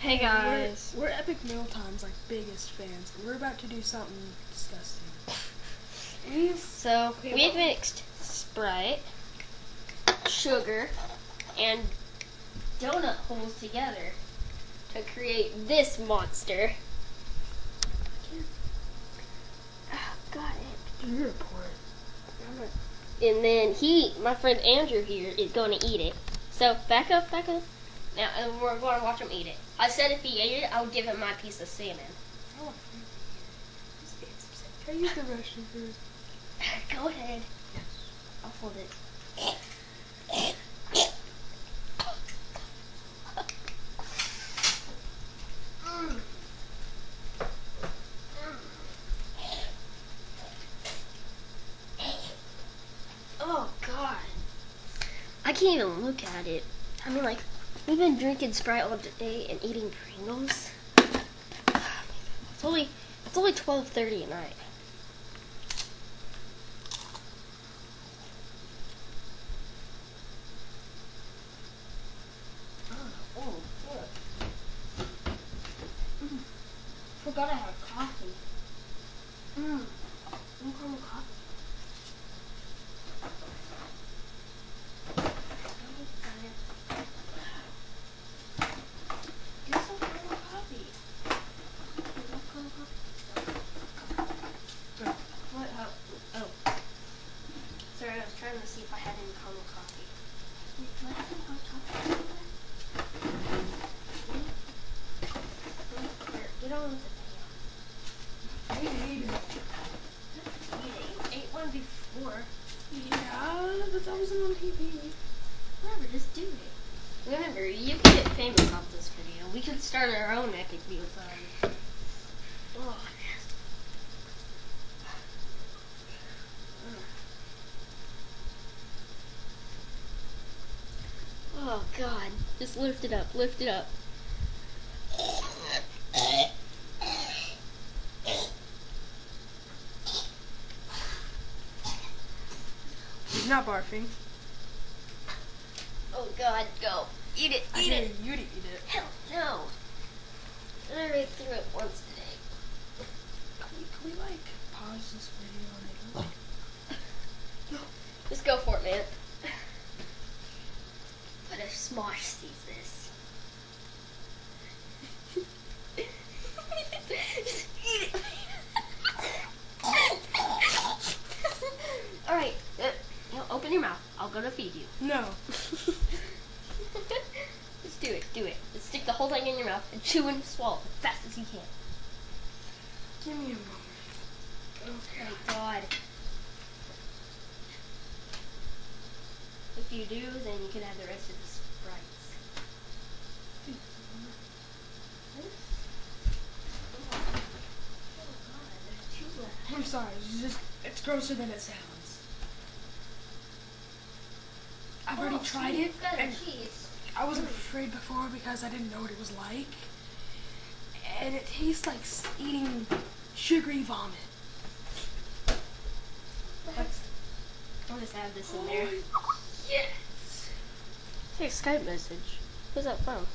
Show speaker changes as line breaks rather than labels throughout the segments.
Hey guys.
We're, we're Epic Meal Time's like biggest fans. We're about to do something disgusting. We've
So
Okay,
we've mixed Sprite, sugar, and donut holes together to create this monster. Oh, God,
you report.
and then he, my friend Andrew here, is going to eat it. So back up, back up. Now, and we're going to watch him eat it. I said if he ate it, I would give him my piece of salmon.
Oh, Can I use the restroom first?
Go ahead. I'll hold it. Oh God. I can't even look at it. I mean, like, we've been drinking Sprite all day and eating Pringles. It's only, it's only twelve thirty at night. Oh, look. Mm. Forgot I had coffee. Mmm. Some caramel coffee. Get some caramel coffee. You love caramel coffee? What? How? Oh. Sorry, I was trying to see if I had any caramel coffee. Wait, do I have any hot chocolate? Here, get on with the video.
I hate it.
Eat it. You ate one before.
Yeah, but that wasn't on TV.
Whatever, just do it. Remember, you can get famous off this video. We could start our own epic meal time. Oh. Oh God! Just lift it up, lift it up.
Not barfing.
Oh God, go! Eat it, eat it!
you to eat it.
Hell no! I already threw it once today.
Can we, can we like pause this video and like,
Just go for it, man. But a Smosh sees this. Just eat it. Alright, uh, open your mouth. I'll go to feed you.
No.
Let's do it, do it. Let's stick the whole thing in your mouth and chew and swallow as fast as you can.
Give me a moment. Okay.
Oh God. If you do, then you can have the rest of the sprites. God, there's two left.
I'm sorry. It's just it's grosser than it sounds. I've already
Oh,
tried
see,
it,
you've got a
and
cheese.
I wasn't afraid before because I didn't know what it was like. And it tastes like eating sugary vomit.
I'll just add this in there.
Oh, yes.
Hey, Skype message. Who's that from?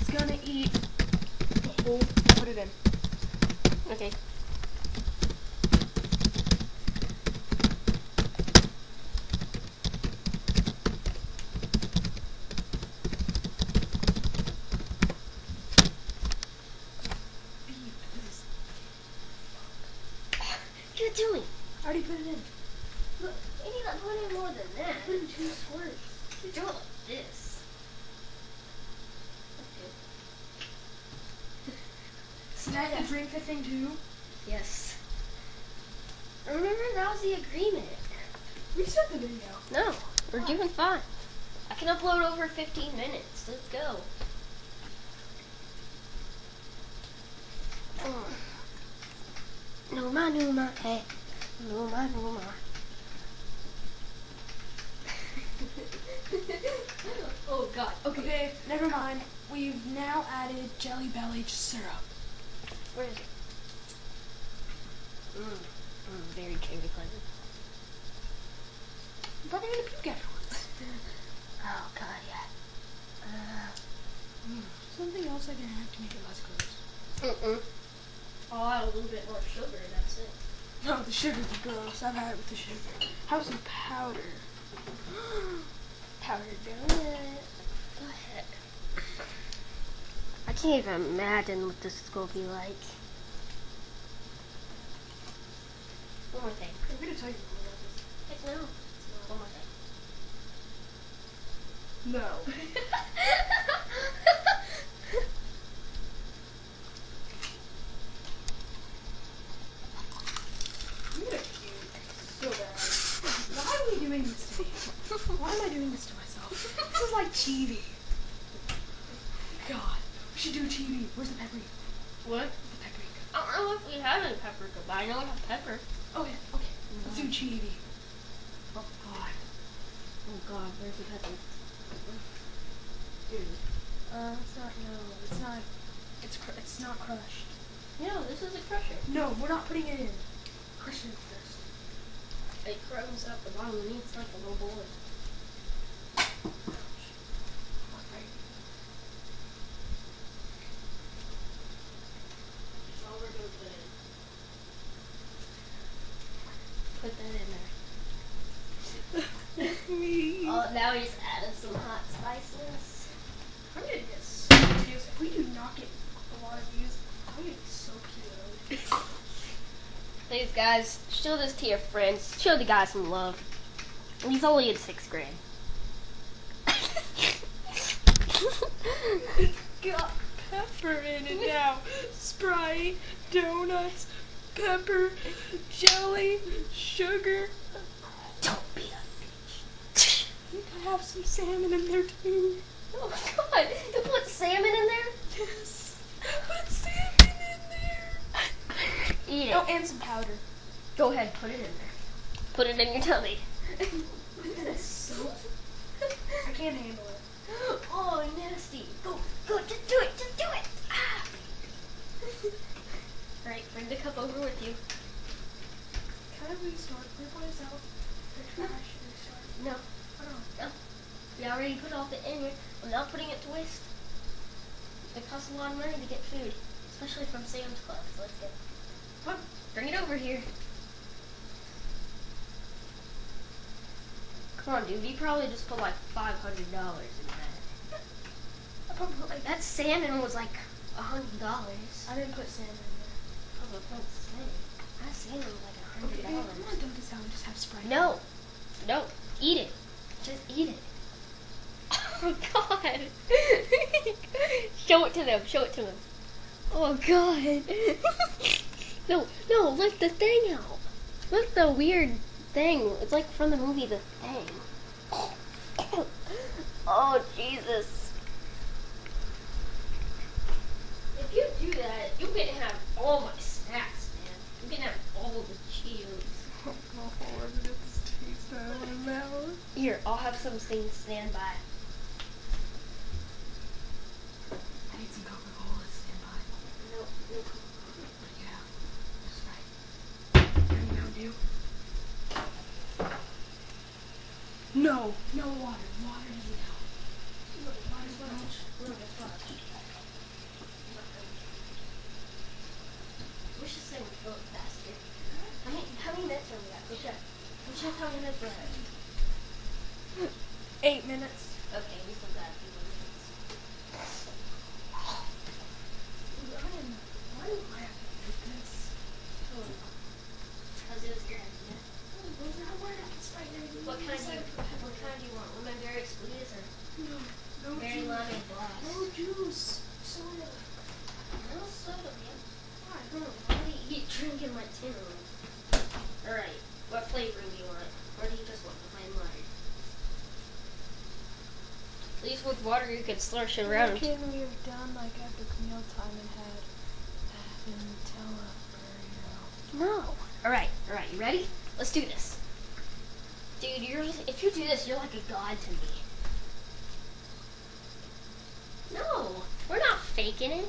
It's gonna eat the whole. Put it in.
Okay.
Beep. This.
What are you doing?
I already put it in.
Look, you need to put in more than that.
Put in two squirts.
You do it like this. Okay.
So I drink the thing too.
Yes. Remember, that was the agreement.
We set the video.
No, we're doing fine. I can upload over 15 minutes. Let's go. Oh. Numa, Numa, hey. Numa, Numa. oh god. Okay.
Okay, never mind. We've now added Jelly Belly syrup.
Where is it? Mmm. Mm, very cherry flavor.
thought they were gonna puke afterwards.
Oh god, yeah. Uh,
Something else I can add to make it less gross.
mm-mm. Oh, I add a little bit more sugar, and that's it.
No, the sugar's gross. I've had it with the sugar. How about some powder?
Powdered donut. Go ahead. I can't even imagine what this is gonna be like. One more thing.
I'm gonna tell you more about this.
Heck no. One more thing.
No. I'm gonna puke so bad. Why are we doing this to me? Why am I doing this to myself? This is like TV. Should do TV. Where's the paprika?
what?
The paprika.
I don't know if we have any paprika, but I know we have pepper.
Okay, okay. Let's do TV. Oh God.
Oh god, where's the pepper?
Dude. Uh, it's not. No, it's not. It's cr- it's not crushed.
No, this is a crusher.
No, we're not putting it in. Crush it first.
It crumbs up the bottom of the. It's like a little boy.
Right.
That's all we're gonna put in. Put that in there.
Me.
Oh, now we just added some hot spices.
I'm gonna get so many views. If we do not get a lot of views, I'm gonna be so cute.
Please, guys, show this to your friends. Show the guy some love. He's only in sixth grade.
It's got pepper in it now. Sprite, donuts, pepper, jelly, sugar.
Don't be a bitch.
I have some salmon in there too.
Oh God! You put salmon in there?
Yes. Put salmon in there.
Eat it.
Oh, and some powder.
Go ahead, put it in there. Put it in your tummy.
so. I can't handle it.
Oh, nasty. Go, go, just do it, just do it. Ah. Alright, bring the cup over with you.
Can I restart? Can I put this out? The trash restart.
No,
Oh.
we already put all the in here. I'm not putting it to waste. It costs a lot of money to get food, especially from Sam's Club. So let's get. Come on, bring it over here. Come on, dude. You probably just put like five hundred dollars in that.
I probably put like
That salmon was like a hundred dollars.
I didn't put salmon in there.
Probably put salmon. That salmon was like a
Okay,
hundred
babe, I'm
dollars.
gonna dump this out and just have Sprite.
No, no, eat it. Just eat it. Oh God! show it to them. Show it to them. Oh God! no, no, lift the thing out. Lift the weird thing. It's like from the movie The Thing. oh Jesus! If you do that, you can have all my snacks, man. You can have all the Cheetos.
Oh, it's taste out of my mouth.
Here, I'll have some things stand by.
I need some Coca-Cola to stand by.
No, no.
What do you have? Just right. Any Mountain Dew? No. No water. Water doesn't help.
Watch, watch. Look, watch. Wish this thing would go faster. How many, how many minutes are we at? Go check. Go check how many minutes we're at.
Eight minutes.
Okay, we still got a few more minutes.
Ryan, why do I have to do this?
Oh, Because it was your idea.
Was that word I can Sprite there?
What kind do you, what kind do you want? Lemon berry squeeze or
No. No
berry
juice.
lemonade blast?
No juice. Soda.
No soda, man.
Why?
No, why do you keep drinking my tin one? Alright, what flavoring do you want? Or do you just want the plain water? At least with water you can slosh it around.
Can we have done like after meal time and had uh, the Nutella burrito?
No. Alright, alright, you ready? Let's do this. Dude, you're just, if you do this, you're like a god to me. No, we're not faking it.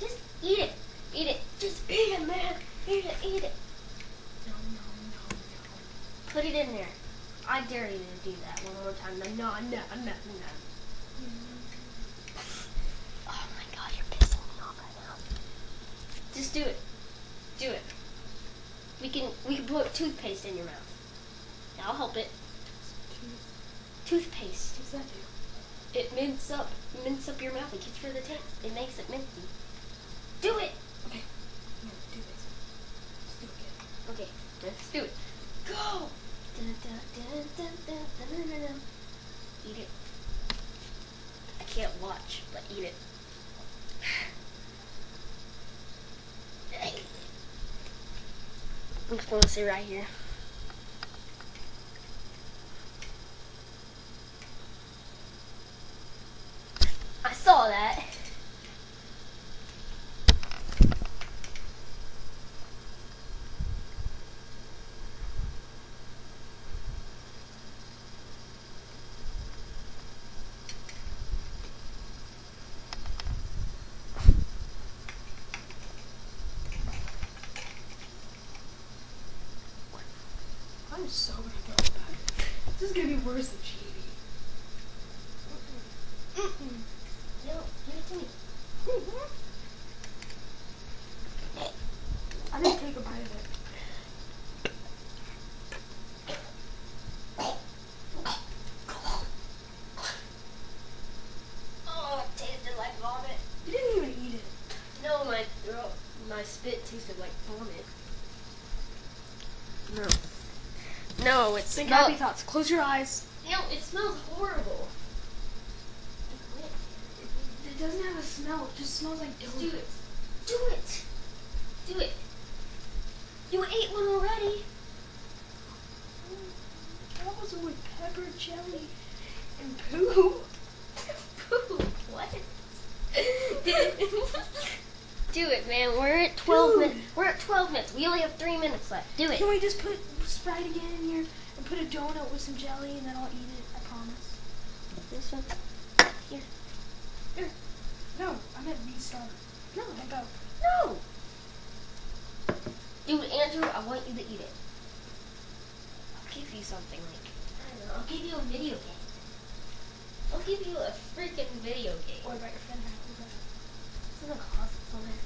Just eat it. Eat it. Just eat it, man. Eat it, eat it.
No, no, no, no.
Put it in there. I dare you to do that one more time. No, no, no, no, no. Oh my god, you're pissing me off right now. Just do it. Do it. We can we can put toothpaste in your mouth. I'll help it. Toothpaste.
What's that do?
It mints up mints up your mouth. It keeps for the taste. It makes it minty. Do it.
Okay. No, do this. Let's do it.
Okay, let's do it. Go. Dun, dun, can't watch, but eat it. I'm just gonna sit right here. I saw that.
I'm so gonna go with that. This is gonna be worse than cheating.
No, give it to me.
I didn't take a bite of it.
Oh, it tasted like vomit.
You didn't even eat it.
No, my throat, my spit tasted like vomit. No. No, it
Think happy thoughts. Close your eyes.
No, it smells horrible.
It doesn't have a smell. It just smells like
Just do it. Do it. Do it. You ate one already.
That was with pepper, jelly, and poo.
Poo. What? Do it, man. We're at twelve minutes. We're at twelve minutes. We only have three minutes left. Do it.
Can we just put Sprite again in here and put a donut with some jelly and then I'll eat it? I promise.
This one. Here. Here.
No, I meant restart. No, I go.
No. Dude, Andrew, I want you to eat it. I'll give you something like I don't know. I'll give you a video game. I'll give you a freaking video game.
What about your fin hat? Where's that?
It's in the closet somewhere.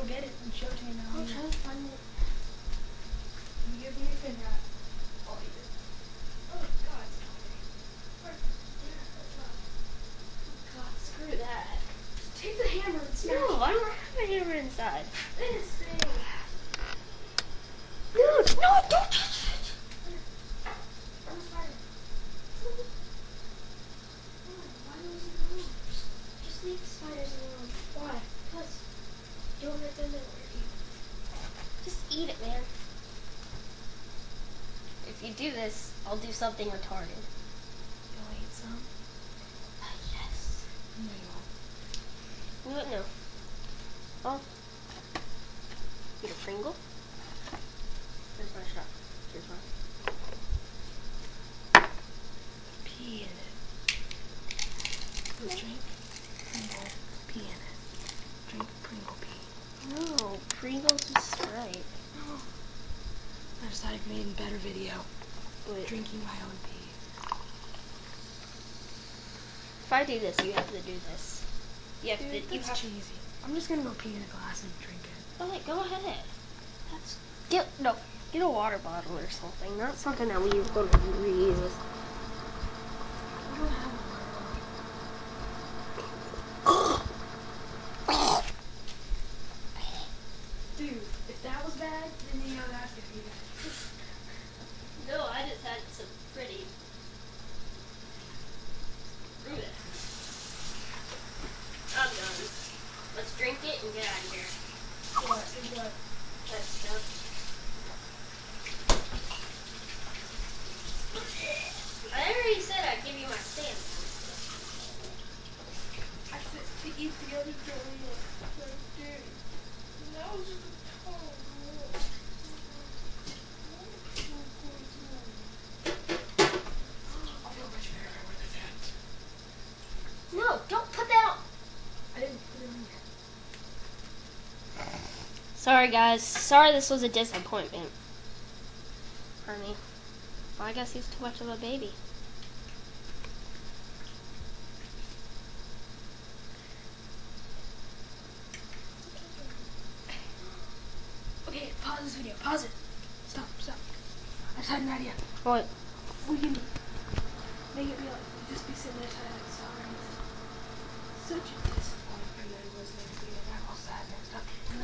Go get it and show it to me now.
I'll try to find it. Inside.
This thing.
No, I don't touch it.
I'm sorry.
Why don't you go? Just, just leave the spiders alone.
Why?
Because don't let them know where you Just eat it, man. If you do this, I'll do something retarded.
You'll eat some?
Ah, yes.
No, you won't.
You wouldn't. Oh. Eat a Pringle? Here's my shot. Here's mine.
Pee in it. Drink Pringle pee in it. Drink Pringle pee.
No, Pringles is Sprite.
No. I decided I made a better video.
Wait,
Drinking my own pee.
if I do this, you have to do this. You have
Dude,
to. You
that's cheesy. I'm just gonna go pee in a glass and drink it.
Ahead. Go ahead. That's get no. Get a water bottle or something. Not something that we are to reuse.
I don't have a water Dude, if that was bad, then you know that's gonna be bad.
No, I just had some pretty. Screw it. I'm done. Let's drink it and get out of here.
What? Is what?
That stuff. I already said I'd give you my sandwich.
I said to eat the other jelly. Like, dude, that was just a ton. I'll feel much better if I wear this hat.
No, don't put that on.
I didn't put it in there.
Sorry, guys. Sorry this was a disappointment. For me. Well, I guess he's too much of a baby.
Okay, pause this video. Pause it. Stop, stop. I just had an idea.
What?
We can make it be like, just be sitting there trying to stop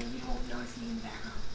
you won't know is being.